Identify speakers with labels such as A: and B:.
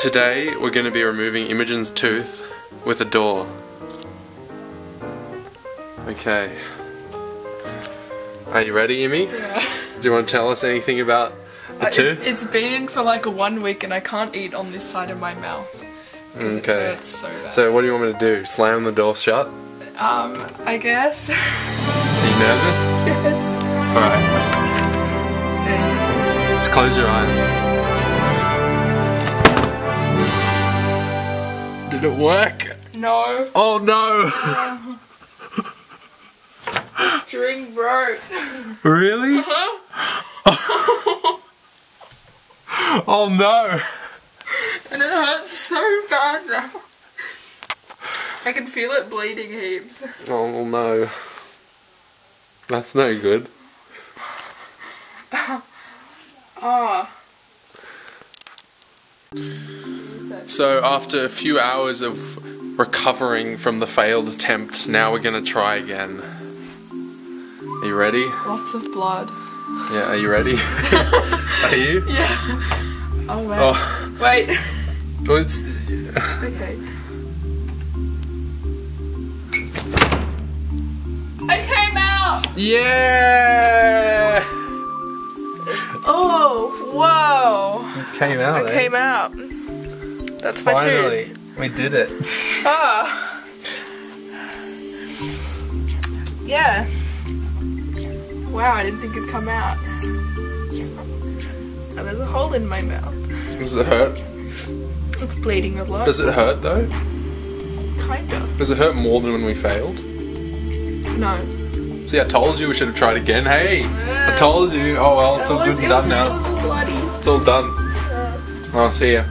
A: Today we're going to be removing Imogen's tooth with a door. Okay. Are you ready, Imi?
B: Yeah.
A: Do you want to tell us anything about the
B: Uh,
A: tooth?
B: It, it's been in for like a one week and I can't eat on this side of my mouth.
A: Okay.
B: so bad.
A: So what do you want me to do? Slam the door shut?
B: Um, I guess.
A: Are you nervous?
B: yes.
A: Alright.
B: Okay, just-
A: Just close your eyes. Did it work?
B: No.
A: Oh no!
B: String broke.
A: really? oh no!
B: And it hurts so bad now. I can feel it bleeding heaps.
A: Oh no. That's no good.
B: Ah.
A: So after a few hours of recovering from the failed attempt, now we're gonna try again. Are you ready?
B: Lots of blood.
A: Yeah, are you ready? are you?
B: Yeah. Oh man.
A: Oh,
B: Wait.
A: well, it's,
B: Okay. I came out!
A: yeah!
B: Oh, whoa.
A: Came out.
B: I eh? came out. That's my
A: Finally,
B: tooth.
A: we did it.
B: Ah. Yeah. Wow, I didn't think it'd come out. And there's a hole in my mouth.
A: Does it hurt?
B: It's bleeding a lot.
A: Does it hurt though?
B: Kinda.
A: Does it hurt more than when we failed?
B: No.
A: See, I told you we should have tried again. Hey, I told you. Oh well, it's
B: It
A: all
B: was,
A: good and
B: it was,
A: done
B: it
A: now.
B: was bloody.
A: It's all done. I'll see ya.